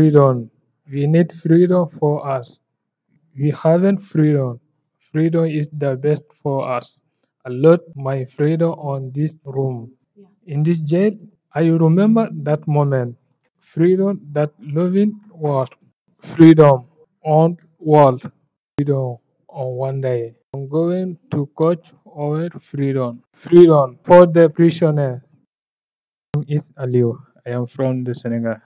freedom. We need freedom for us. We haven't freedom. Freedom is the best for us. I lost my freedom on this room. In this jail, I remember that moment. Freedom that loving was freedom on world. Freedom on one day. I'm going to coach over freedom. Freedom for the prisoner. My name is Aliou. I am from the Senegal.